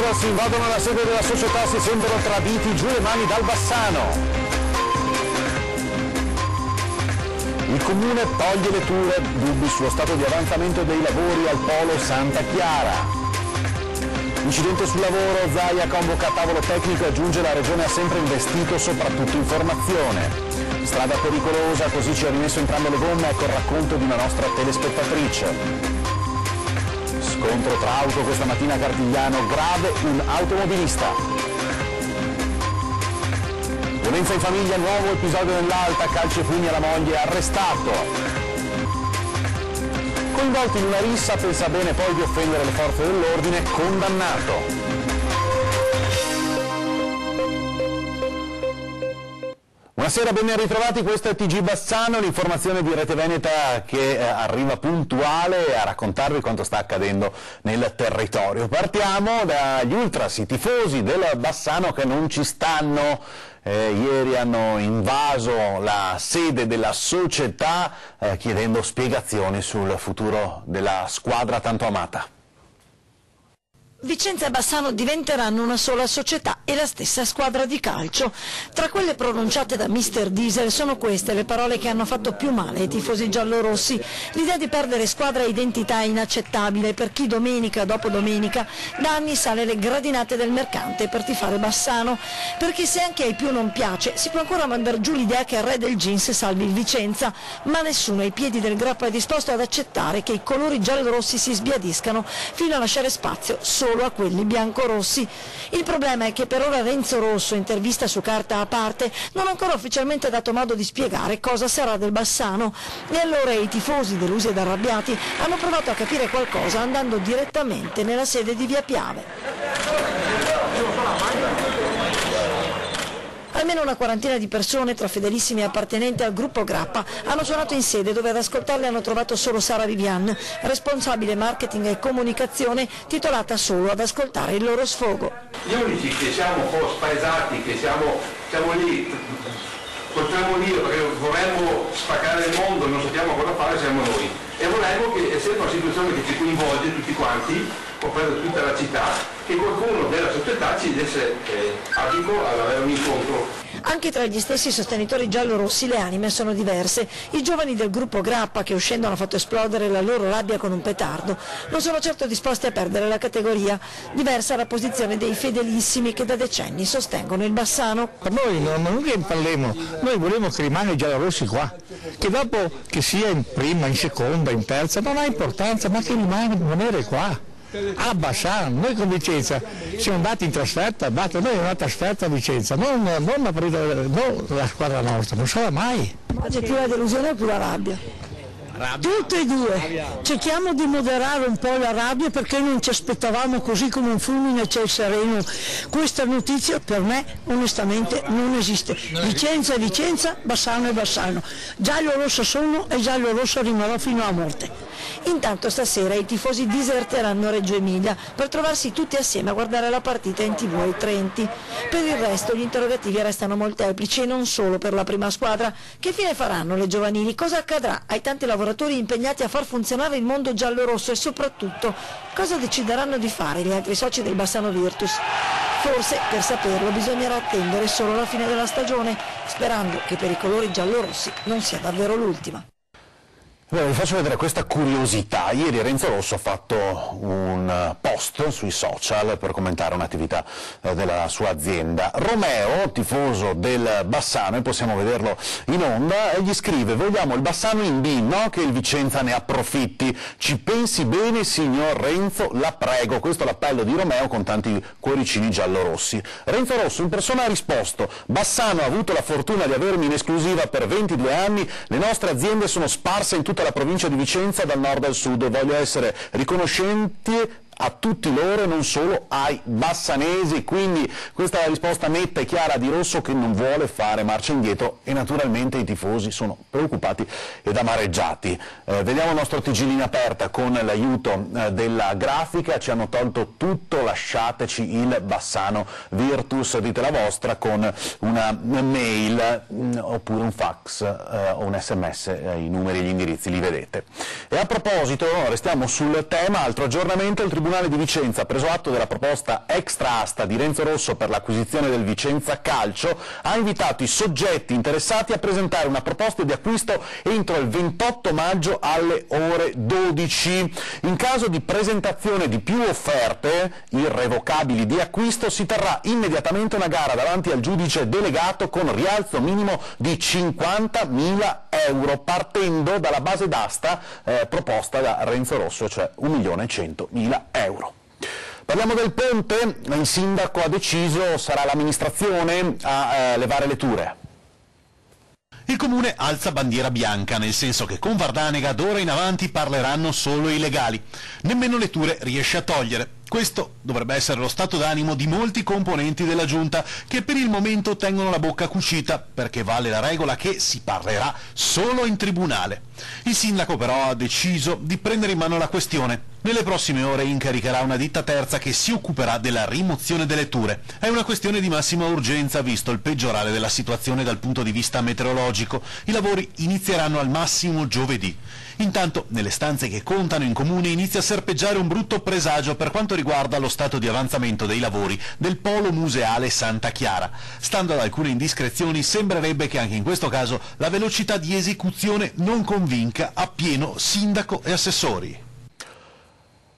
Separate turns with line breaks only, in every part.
ultras invadono la sede della società, si sentono traditi giù le mani dal Bassano. Il comune toglie le ture, dubbi sullo stato di avanzamento dei lavori al polo Santa Chiara. Incidente sul lavoro, Zaia convoca tavolo tecnico e aggiunge la regione ha sempre investito soprattutto in formazione. Strada pericolosa, così ci ha rimesso entrambe le gomme, ecco il racconto di una nostra telespettatrice. Scontro tra auto questa mattina a Cartigliano, grave un automobilista. Violenza in famiglia, nuovo episodio nell'Alta, calci e pugni alla moglie, arrestato. Coinvolto in una rissa, pensa bene poi di offendere le forze dell'ordine, condannato. Buonasera, ben ritrovati, questo è TG Bassano, l'informazione di Rete Veneta che eh, arriva puntuale a raccontarvi quanto sta accadendo nel territorio. Partiamo dagli ultras, i tifosi del Bassano che non ci stanno, eh, ieri hanno invaso la sede della società eh, chiedendo spiegazioni sul futuro della squadra tanto amata.
Vicenza e Bassano diventeranno una sola società e la stessa squadra di calcio. Tra quelle pronunciate da mister Diesel sono queste le parole che hanno fatto più male ai tifosi giallorossi. L'idea di perdere squadra e identità è inaccettabile per chi domenica dopo domenica da anni sale le gradinate del mercante per tifare Bassano. Perché se anche ai più non piace si può ancora mandare giù l'idea che il re del jeans salvi il Vicenza, ma nessuno ai piedi del grappa è disposto ad accettare che i colori giallorossi si sbiadiscano fino a lasciare spazio solo solo a quelli biancorossi. Il problema è che per ora Renzo Rosso, intervista su carta a parte, non ha ancora ufficialmente dato modo di spiegare cosa sarà del Bassano e allora i tifosi delusi ed arrabbiati hanno provato a capire qualcosa andando direttamente nella sede di Via Piave. Almeno una quarantina di persone, tra fedelissimi appartenenti al gruppo Grappa, hanno suonato in sede dove ad ascoltarle hanno trovato solo Sara Vivian, responsabile marketing e comunicazione, titolata solo ad ascoltare il loro sfogo.
Gli unici che siamo un po' spaesati, che siamo, siamo lì, potremmo dire perché vorremmo spaccare il mondo, non sappiamo cosa fare, siamo noi. E vorremmo che, essendo una situazione che ci coinvolge tutti quanti, compresa tutta la città, che qualcuno della società ci desse eh, adico ad avere un incontro.
Anche tra gli stessi sostenitori giallorossi le anime sono diverse. I giovani del gruppo Grappa, che uscendo hanno fatto esplodere la loro rabbia con un petardo, non sono certo disposti a perdere la categoria. Diversa la posizione dei fedelissimi che da decenni sostengono il Bassano.
Per noi non, non che parliamo, noi vogliamo che rimanga i giallorossi qua, che dopo che sia in prima, in seconda, in terza, non ha importanza, ma che rimanga rimanere qua a Bassano, noi con Vicenza siamo andati in trasferta, dato noi una trasferta a Vicenza, non, non, la, non la squadra nostra, non sarà mai.
Ma c'è più la delusione o più la rabbia?
Rabbia. Tutte e due. Cerchiamo di moderare un po' la rabbia perché non ci aspettavamo così come un fulmine c'è il sereno. Questa notizia per me onestamente non esiste. Vicenza è Vicenza, Bassano è Bassano. Giallo rosso sono e giallo rosso rimarrò fino a morte.
Intanto stasera i tifosi diserteranno Reggio Emilia per trovarsi tutti assieme a guardare la partita in tv ai Trenti. Per il resto gli interrogativi restano molteplici e non solo per la prima squadra. Che fine faranno le giovanili? Cosa accadrà ai tanti lavoratori impegnati a far funzionare il mondo giallo-rosso e soprattutto cosa decideranno di fare gli altri soci del Bassano Virtus? Forse per saperlo bisognerà attendere solo la fine della stagione, sperando che per i colori giallorossi non sia davvero l'ultima.
Beh, vi faccio vedere questa curiosità. Ieri Renzo Rosso ha fatto un post sui social per commentare un'attività eh, della sua azienda. Romeo, tifoso del Bassano, e possiamo vederlo in onda, gli scrive «Vogliamo il Bassano in B, no che il Vicenza ne approfitti. Ci pensi bene, signor Renzo, la prego». Questo è l'appello di Romeo con tanti cuoricini giallorossi. Renzo Rosso in persona ha risposto «Bassano ha avuto la fortuna di avermi in esclusiva per 22 anni, le nostre aziende sono sparse in tutta tutta la provincia di Vicenza dal nord al sud. Voglio essere riconoscenti a tutti loro e non solo ai bassanesi, quindi questa è la risposta netta e chiara di Rosso che non vuole fare marcia indietro e naturalmente i tifosi sono preoccupati ed amareggiati. Eh, vediamo il nostro TG linea aperta con l'aiuto eh, della grafica, ci hanno tolto tutto, lasciateci il Bassano Virtus, dite la vostra, con una mail mh, mm, oppure un fax eh, o un sms, eh, i numeri e gli indirizzi li vedete. E a proposito, restiamo sul tema, altro aggiornamento, il Tribunale Tribunale di Vicenza ha preso atto della proposta extra asta di Renzo Rosso per l'acquisizione del Vicenza Calcio, ha invitato i soggetti interessati a presentare una proposta di acquisto entro il 28 maggio alle ore 12. In caso di presentazione di più offerte irrevocabili di acquisto si terrà immediatamente una gara davanti al giudice delegato con rialzo minimo di 50.000 euro, partendo dalla base d'asta eh, proposta da Renzo Rosso, cioè 1.100.000 euro. Parliamo del ponte, il sindaco ha deciso, sarà l'amministrazione a eh, levare le ture.
Il comune alza bandiera bianca, nel senso che con Vardanega d'ora in avanti parleranno solo i legali. Nemmeno le ture riesce a togliere. Questo dovrebbe essere lo stato d'animo di molti componenti della Giunta che per il momento tengono la bocca cucita perché vale la regola che si parlerà solo in tribunale. Il sindaco però ha deciso di prendere in mano la questione. Nelle prossime ore incaricherà una ditta terza che si occuperà della rimozione delle ture. È una questione di massima urgenza visto il peggiorare della situazione dal punto di vista meteorologico. I lavori inizieranno al massimo giovedì. Intanto, nelle stanze che contano in comune inizia a serpeggiare un brutto presagio per quanto riguarda lo stato di avanzamento dei lavori del polo museale Santa Chiara. Stando ad alcune indiscrezioni, sembrerebbe che anche in questo caso la velocità di esecuzione non convinca appieno sindaco e assessori.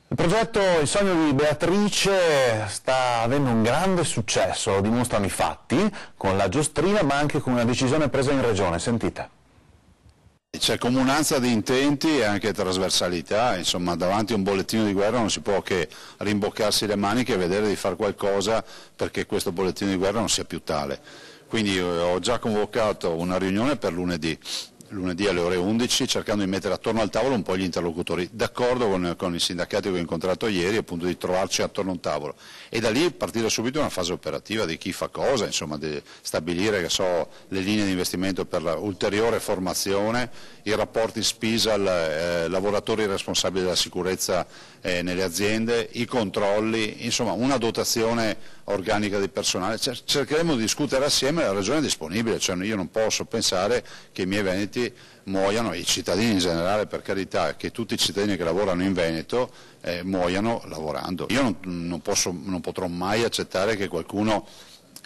Il progetto Il sogno di Beatrice sta avendo un grande successo, lo dimostrano i fatti, con la giostrina ma anche con una decisione presa in regione. Sentite.
C'è comunanza di intenti e anche trasversalità, insomma davanti a un bollettino di guerra non si può che rimboccarsi le maniche e vedere di fare qualcosa perché questo bollettino di guerra non sia più tale. Quindi eh, ho già convocato una riunione per lunedì lunedì alle ore 11 cercando di mettere attorno al tavolo un po' gli interlocutori, d'accordo con, con, i sindacati che ho incontrato ieri appunto di trovarci attorno a un tavolo. E da lì partire subito una fase operativa di chi fa cosa, insomma di stabilire so, le linee di investimento per l'ulteriore formazione, i rapporti SPISAL, eh, lavoratori responsabili della sicurezza eh, nelle aziende, i controlli, insomma una dotazione organica di personale, cercheremo di discutere assieme, la Regione è disponibile, cioè io non posso pensare che i miei veneti muoiano, i cittadini in generale per carità, che tutti i cittadini che lavorano in Veneto eh, muoiano lavorando. Io non, non, posso, non potrò mai accettare che qualcuno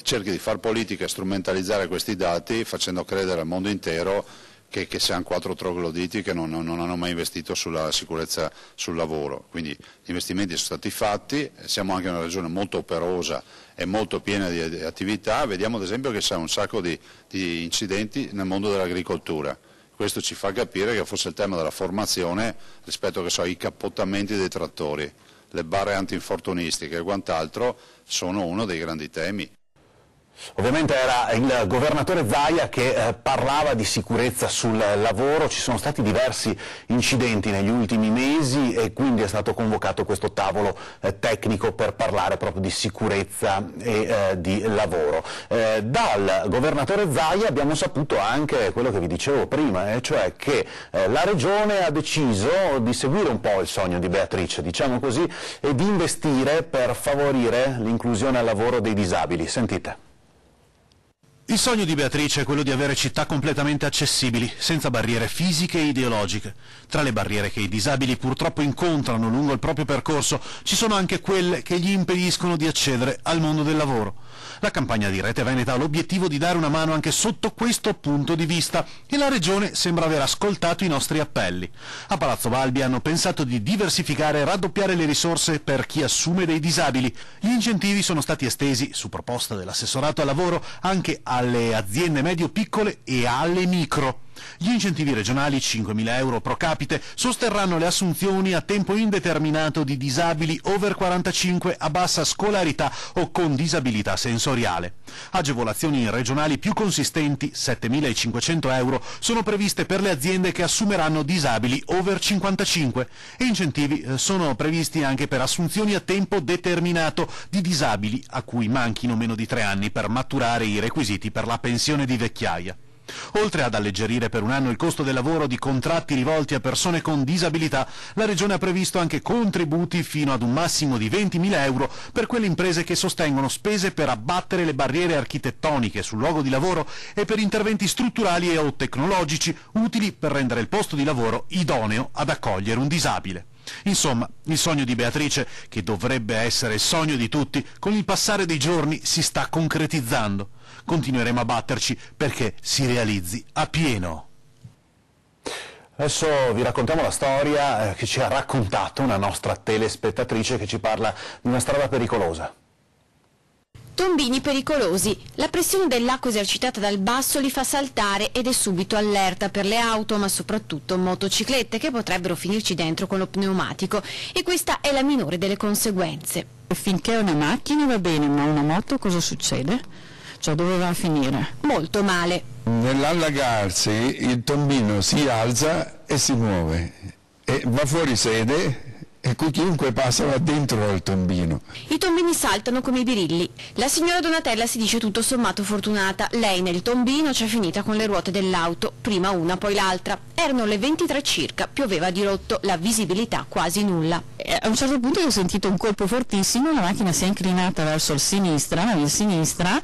cerchi di fare politica e strumentalizzare questi dati facendo credere al mondo intero che, che siamo quattro trogloditi che non, non, hanno mai investito sulla sicurezza sul lavoro. Quindi gli investimenti sono stati fatti, siamo anche una regione molto operosa e molto piena di, attività, vediamo ad esempio che c'è un sacco di, di incidenti nel mondo dell'agricoltura. Questo ci fa capire che forse il tema della formazione rispetto so, ai cappottamenti dei trattori, le barre antinfortunistiche e quant'altro sono uno dei grandi temi.
Ovviamente era il governatore Zaia che eh, parlava di sicurezza sul lavoro, ci sono stati diversi incidenti negli ultimi mesi e quindi è stato convocato questo tavolo eh, tecnico per parlare proprio di sicurezza e eh, di lavoro. Eh, dal governatore Zaia abbiamo saputo anche quello che vi dicevo prima, eh, cioè che eh, la Regione ha deciso di seguire un po' il sogno di Beatrice, diciamo così, e di investire per favorire l'inclusione al lavoro dei disabili. Sentite.
Il sogno di Beatrice è quello di avere città completamente accessibili, senza barriere fisiche e ideologiche. Tra le barriere che i disabili purtroppo incontrano lungo il proprio percorso ci sono anche quelle che gli impediscono di accedere al mondo del lavoro. La campagna di Rete Veneta ha l'obiettivo di dare una mano anche sotto questo punto di vista e la Regione sembra aver ascoltato i nostri appelli. A Palazzo Balbi hanno pensato di diversificare e raddoppiare le risorse per chi assume dei disabili. Gli incentivi sono stati estesi, su proposta dell'assessorato al lavoro, anche alle aziende medio-piccole e alle micro. Gli incentivi regionali, 5.000 euro pro capite, sosterranno le assunzioni a tempo indeterminato di disabili over 45 a bassa scolarità o con disabilità sensoriale. Agevolazioni regionali più consistenti, 7.500 euro, sono previste per le aziende che assumeranno disabili over 55 e incentivi eh, sono previsti anche per assunzioni a tempo determinato di disabili a cui manchino meno di tre anni per maturare i requisiti per la pensione di vecchiaia. Oltre ad alleggerire per un anno il costo del lavoro di contratti rivolti a persone con disabilità, la Regione ha previsto anche contributi fino ad un massimo di 20.000 euro per quelle imprese che sostengono spese per abbattere le barriere architettoniche sul luogo di lavoro e per interventi strutturali e o tecnologici utili per rendere il posto di lavoro idoneo ad accogliere un disabile. Insomma, il sogno di Beatrice, che dovrebbe essere il sogno di tutti, con il passare dei giorni si sta concretizzando. Continueremo a batterci perché si realizzi a pieno.
Adesso vi raccontiamo la storia eh, che ci ha raccontato una nostra telespettatrice che ci parla di una strada pericolosa.
Tombini pericolosi. La pressione dell'acqua esercitata dal basso li fa saltare ed è subito allerta per le auto, ma soprattutto motociclette che potrebbero finirci dentro con lo pneumatico. E questa è la minore delle conseguenze.
Finché una macchina va bene, ma una moto cosa succede? Cioè dove va a finire?
Molto male.
Nell'allagarsi il tombino si alza e si muove e va fuori sede e qui chiunque passa va dentro al tombino.
I tombini saltano come i birilli. La signora Donatella si dice tutto sommato fortunata. Lei nel tombino c'è finita con le ruote dell'auto, prima una poi l'altra. Erano le 23 circa, pioveva di rotto, la visibilità quasi nulla.
E a un certo punto ho sentito un colpo fortissimo, la macchina si è inclinata verso il sinistra, la via sinistra,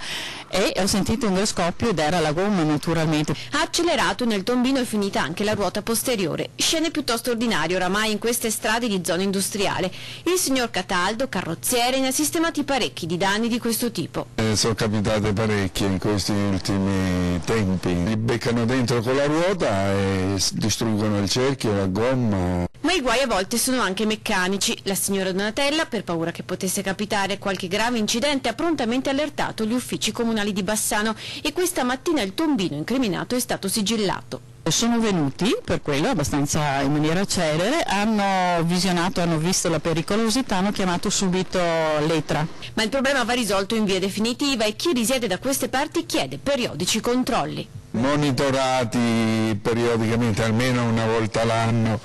e ho sentito un scoppio ed era la gomma naturalmente.
Ha accelerato nel tombino è finita anche la ruota posteriore. Scene piuttosto ordinarie oramai in queste strade di zona industriale. Il signor Cataldo, carrozziere, ne ha sistemati parecchi di danni di questo tipo.
Eh, sono capitate parecchie in questi ultimi tempi. Li beccano dentro con la ruota e distruggono il cerchio, la gomma.
Ma i guai a volte sono anche meccanici. La signora Donatella, per paura che potesse capitare qualche grave incidente, ha prontamente allertato gli uffici comunali di Bassano e questa mattina il tombino incriminato è stato sigillato.
Sono venuti, per quello, abbastanza in maniera celere, hanno visionato, hanno visto la pericolosità, hanno chiamato subito l'ETRA.
Ma il problema va risolto in via definitiva e chi risiede da queste parti chiede periodici controlli.
Monitorati periodicamente, almeno una volta l'anno,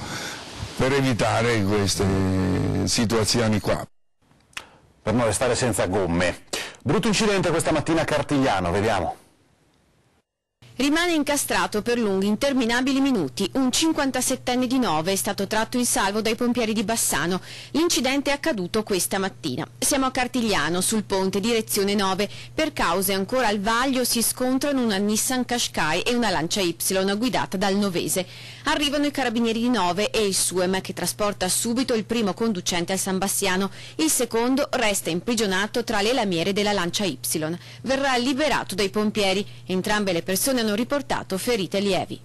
per evitare queste situazioni qua.
Per non restare senza gomme. Brutto incidente questa mattina a Cartigliano, vediamo.
Rimane incastrato per lunghi interminabili minuti. Un 57enne di 9 è stato tratto in salvo dai pompieri di Bassano. L'incidente è accaduto questa mattina. Siamo a Cartigliano, sul ponte direzione 9. Per cause ancora al vaglio si scontrano una Nissan Qashqai e una Lancia Y guidata dal Novese. Arrivano i carabinieri di 9 e il SUEM che trasporta subito il primo conducente al San Bassiano. Il secondo resta imprigionato tra le lamiere della Lancia Y. Verrà liberato dai pompieri. Entrambe le persone hanno riportato ferite lievi.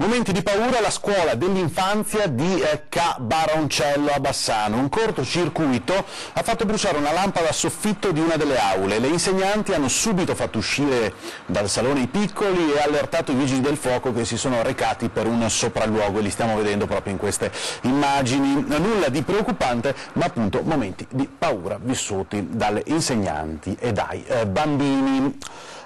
Momenti di paura alla scuola dell'infanzia di eh, Ca Baroncello a Bassano. Un cortocircuito ha fatto bruciare una lampada a soffitto di una delle aule. Le insegnanti hanno subito fatto uscire dal salone i piccoli e allertato i vigili del fuoco che si sono recati per un sopralluogo e li stiamo vedendo proprio in queste immagini. Nulla di preoccupante, ma appunto momenti di paura vissuti dalle insegnanti e dai eh, bambini.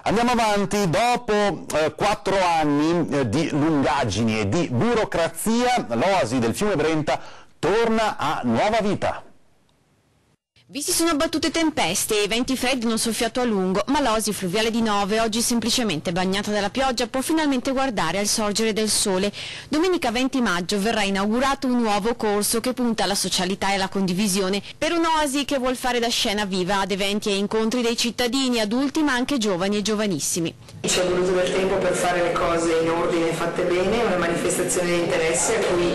Andiamo avanti, dopo eh, quattro anni eh, di lungaggini e di burocrazia, l'oasi del fiume Brenta torna a nuova vita.
Vi si sono abbattute tempeste e i venti freddi hanno soffiato a lungo, ma l'osi fluviale di Nove, oggi semplicemente bagnata dalla pioggia, può finalmente guardare al sorgere del sole. Domenica 20 maggio verrà inaugurato un nuovo corso che punta alla socialità e alla condivisione, per un'oasi che vuol fare da scena viva ad eventi e incontri dei cittadini, adulti ma anche giovani e giovanissimi.
Ci è voluto del tempo per fare le cose in ordine e fatte bene, una manifestazione di interesse a cui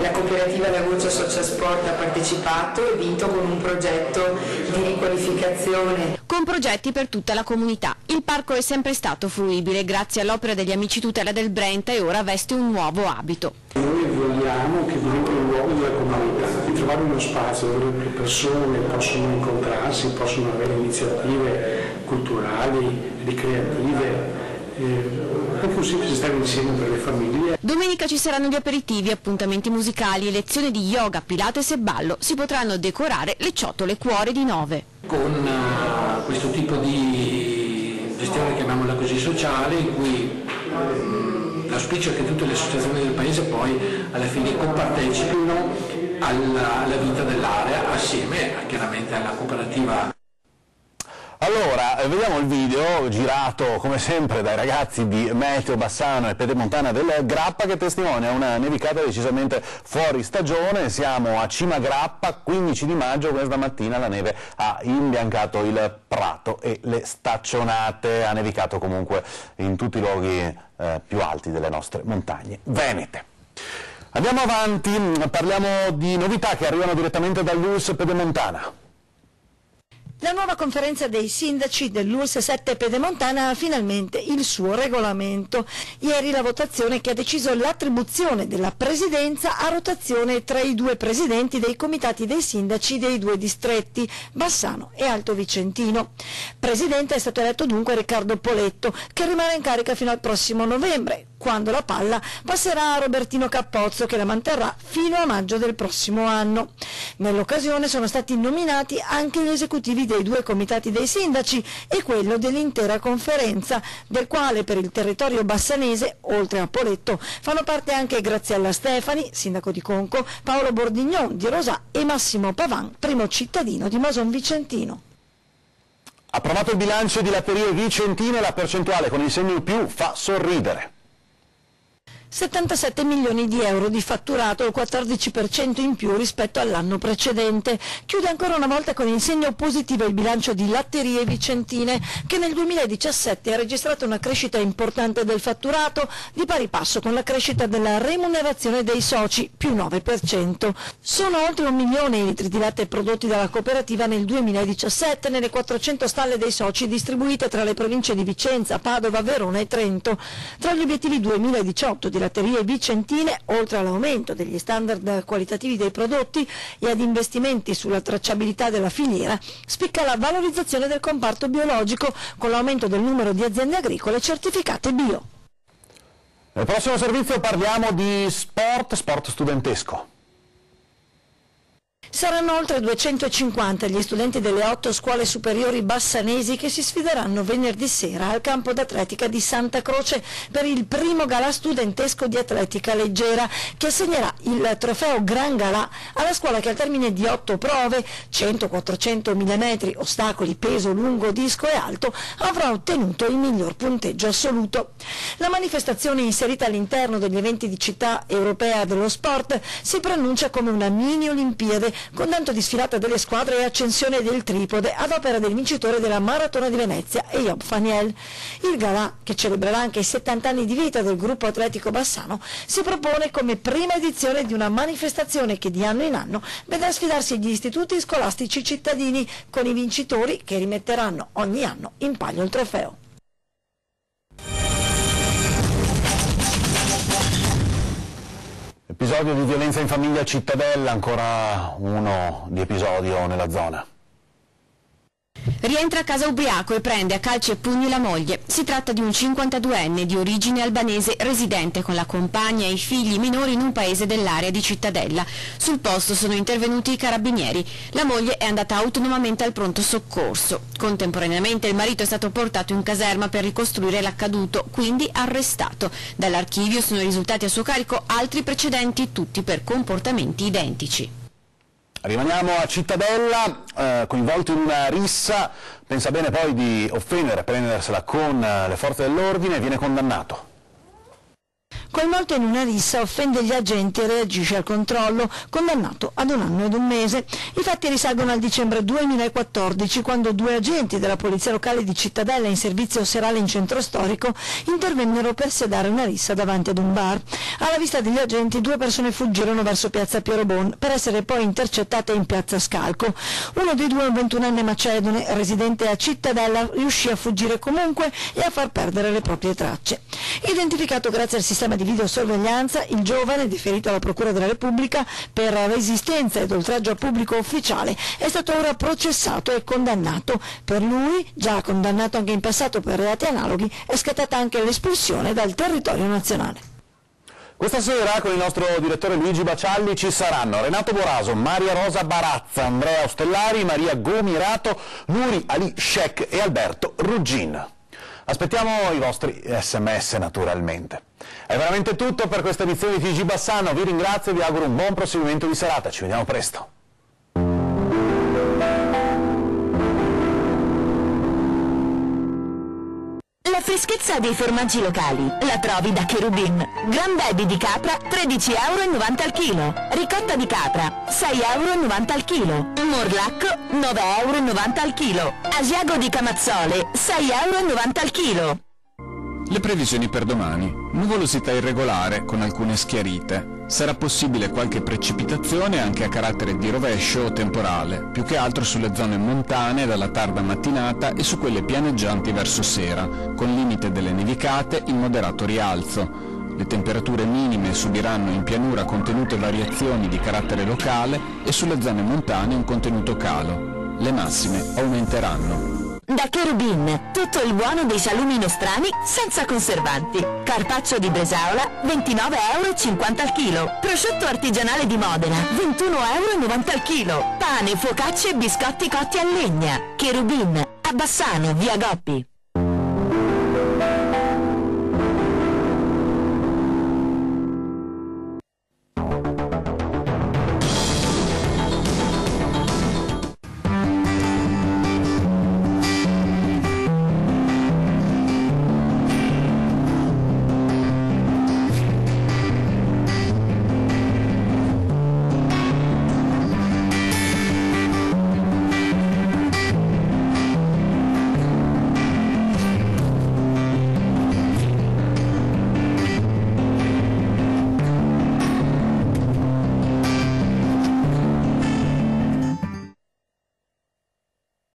la cooperativa La Voce Social Sport ha partecipato e vinto con un progetto di riqualificazione.
Con progetti per tutta la comunità. Il parco è sempre stato fruibile grazie all'opera degli amici tutela del Brenta e ora veste un nuovo abito.
Noi vogliamo che diventi un luogo della comunità, di trovare uno spazio dove le persone possono incontrarsi, possono avere iniziative culturali, ricreative, eh, un semplice stare insieme per le famiglie.
Domenica ci saranno gli aperitivi, appuntamenti musicali, lezioni di yoga, pilates e ballo. Si potranno decorare le ciotole cuore di nove.
Con uh, questo tipo di gestione, chiamiamola così, sociale, in cui um, l'auspicio è che tutte le associazioni del paese poi alla fine compartecipino alla, alla vita dell'area assieme chiaramente alla cooperativa
allora, eh, vediamo il video girato come sempre dai ragazzi di Meteo Bassano e Pedemontana del Grappa che testimonia una nevicata decisamente fuori stagione, siamo a Cima Grappa, 15 di maggio, questa mattina la neve ha imbiancato il prato e le staccionate, ha nevicato comunque in tutti i luoghi eh, più alti delle nostre montagne venete. Andiamo avanti, parliamo di novità che arrivano direttamente dall'US Pedemontana.
La nuova conferenza dei sindaci dell'URSS 7 Pedemontana ha finalmente il suo regolamento. Ieri la votazione che ha deciso l'attribuzione della presidenza a rotazione tra i due presidenti dei comitati dei sindaci dei due distretti, Bassano e Alto Vicentino. Presidente è stato eletto dunque Riccardo Poletto, che rimane in carica fino al prossimo novembre, quando la palla passerà a Robertino Cappozzo che la manterrà fino a maggio del prossimo anno. Nell'occasione sono stati nominati anche gli esecutivi dei due comitati dei sindaci e quello dell'intera conferenza, del quale per il territorio bassanese, oltre a Poletto, fanno parte anche Graziella Stefani, sindaco di Conco, Paolo Bordignon di Rosà e Massimo Pavan, primo cittadino di Mason Vicentino.
Approvato il bilancio di Latterie Vicentine, la percentuale con il segno in più fa sorridere.
77 milioni di euro di fatturato, il 14% in più rispetto all'anno precedente. Chiude ancora una volta con il segno positivo il bilancio di Latterie Vicentine, che nel 2017 ha registrato una crescita importante del fatturato, di pari passo con la crescita della remunerazione dei soci, più 9%. Sono oltre un milione i litri di latte prodotti dalla cooperativa nel 2017 nelle 400 stalle dei soci distribuite tra le province di Vicenza, Padova, Verona e Trento. Tra gli obiettivi 2018 di latterie vicentine, oltre all'aumento degli standard qualitativi dei prodotti e ad investimenti sulla tracciabilità della filiera, spicca la valorizzazione del comparto biologico con l'aumento del numero di aziende agricole certificate bio.
Nel prossimo servizio parliamo di sport, sport studentesco.
Saranno oltre 250 gli studenti delle otto scuole superiori bassanesi che si sfideranno venerdì sera al campo d'atletica di Santa Croce per il primo galà studentesco di atletica leggera che assegnerà il trofeo Gran Galà alla scuola che al termine di otto prove, 100-400 mm, ostacoli, peso, lungo, disco e alto, avrà ottenuto il miglior punteggio assoluto. La manifestazione inserita all'interno degli eventi di città europea dello sport si preannuncia come una mini Olimpiade con tanto di sfilata delle squadre e accensione del tripode ad opera del vincitore della Maratona di Venezia, Eyob Faniel. Il Galà, che celebrerà anche i 70 anni di vita del gruppo atletico Bassano, si propone come prima edizione di una manifestazione che di anno in anno vedrà sfidarsi gli istituti scolastici cittadini con i vincitori che rimetteranno ogni anno in palio il trofeo.
Episodio di violenza in famiglia a Cittadella, ancora uno di episodio nella zona.
Rientra a casa ubriaco e prende a calci e pugni la moglie. Si tratta di un 52enne di origine albanese residente con la compagna e i figli minori in un paese dell'area di Cittadella. Sul posto sono intervenuti i carabinieri. La moglie è andata autonomamente al pronto soccorso. Contemporaneamente il marito è stato portato in caserma per ricostruire l'accaduto, quindi arrestato. Dall'archivio sono risultati a suo carico altri precedenti, tutti per comportamenti identici.
Rimaniamo a Cittadella, eh, coinvolto in una rissa, pensa bene poi di offendere, prendersela con eh, le forze dell'ordine viene condannato.
Coinvolto in una rissa, offende gli agenti e reagisce al controllo, condannato ad un anno ed un mese. I fatti risalgono al dicembre 2014, quando due agenti della Polizia Locale di Cittadella in servizio serale in centro storico intervennero per sedare una rissa davanti ad un bar. Alla vista degli agenti due persone fuggirono verso piazza Piero Bon per essere poi intercettate in piazza Scalco. Uno dei due, un 21enne macedone, residente a Cittadella, riuscì a fuggire comunque e a far perdere le proprie tracce. Identificato grazie al sistema di di videosorveglianza, il giovane, deferito alla Procura della Repubblica per resistenza ed oltraggio a pubblico ufficiale, è stato ora processato e condannato. Per lui, già condannato anche in passato per reati analoghi, è scattata anche l'espulsione dal territorio nazionale.
Questa sera con il nostro direttore Luigi Bacialli ci saranno Renato Boraso, Maria Rosa Barazza, Andrea Ostellari, Maria Gomirato, Nuri Ali Sheikh e Alberto Ruggin. Aspettiamo i vostri sms naturalmente. È veramente tutto per questa edizione di TG Bassano, vi ringrazio e vi auguro un buon proseguimento di serata, ci vediamo presto.
La freschezza dei formaggi locali la trovi da Cherubin. Gran Baby di capra 13,90 euro al chilo. Ricotta di capra 6,90 euro al chilo. Morlacco 9,90 euro al chilo. Asiago di camazzole 6,90 euro al chilo.
Le previsioni per domani. Nuvolosità irregolare con alcune schiarite. Sarà possibile qualche precipitazione anche a carattere di rovescio o temporale, più che altro sulle zone montane dalla tarda mattinata e su quelle pianeggianti verso sera, con limite delle nevicate in moderato rialzo. Le temperature minime subiranno in pianura contenute variazioni di carattere locale e sulle zone montane un contenuto calo. Le massime aumenteranno.
Da Cherubin, tutto il buono dei salumi nostrani senza conservanti. Carpaccio di Bresaola, 29,50 euro al chilo. Prosciutto artigianale di Modena, 21,90 euro al chilo. Pane, focacce e biscotti cotti a legna. Cherubin, a Bassano, via Goppi.